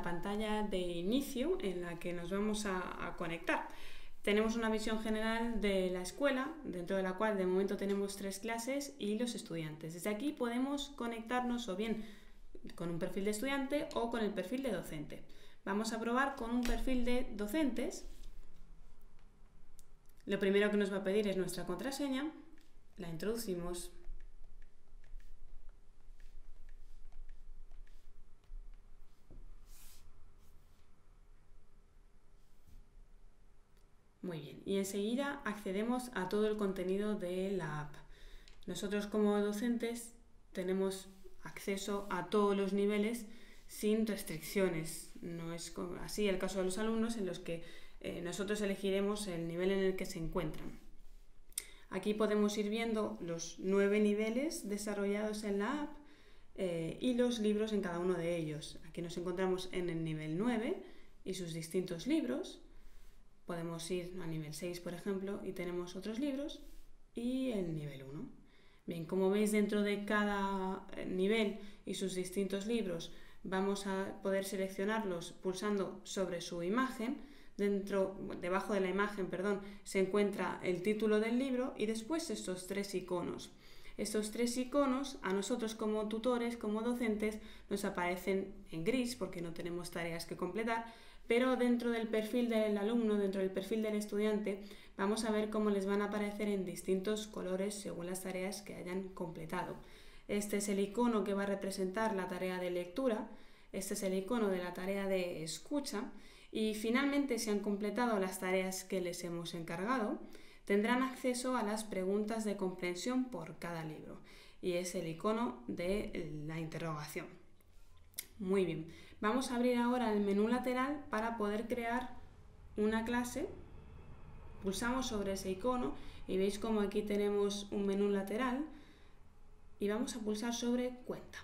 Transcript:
pantalla de inicio en la que nos vamos a, conectar. Tenemos una visión general de la escuela, dentro de la cual de momento tenemos tres clases y los estudiantes. Desde aquí podemos conectarnos o bien con un perfil de estudiante o con el perfil de docente. Vamos a probar con un perfil de docentes. Lo primero que nos va a pedir es nuestra contraseña. La introducimos Muy bien, y enseguida accedemos a todo el contenido de la app. Nosotros como docentes tenemos acceso a todos los niveles sin restricciones. No es así el caso de los alumnos en los que eh, nosotros elegiremos el nivel en el que se encuentran. Aquí podemos ir viendo los nueve niveles desarrollados en la app eh, y los libros en cada uno de ellos. Aquí nos encontramos en el nivel 9 y sus distintos libros podemos ir a nivel 6, por ejemplo, y tenemos otros libros y el nivel 1. Bien, como veis dentro de cada eh, nivel y sus distintos libros vamos a poder seleccionarlos pulsando sobre su imagen. Dentro, debajo de la imagen, perdón, se encuentra el título del libro y después estos tres iconos. Estos tres iconos a nosotros como tutores, como docentes, nos aparecen en gris porque no tenemos tareas que completar, pero dentro del perfil del alumno, dentro del perfil del estudiante, vamos a ver cómo les van a aparecer en distintos colores según las tareas que hayan completado. Este es el icono que va a representar la tarea de lectura, este es el icono de la tarea de escucha y finalmente si han completado las tareas que les hemos encargado, tendrán acceso a las preguntas de comprensión por cada libro y es el icono de la interrogación. Muy bien, Vamos a abrir ahora el menú lateral para poder crear una clase. Pulsamos sobre ese icono y veis como aquí tenemos un menú lateral y vamos a pulsar sobre cuenta.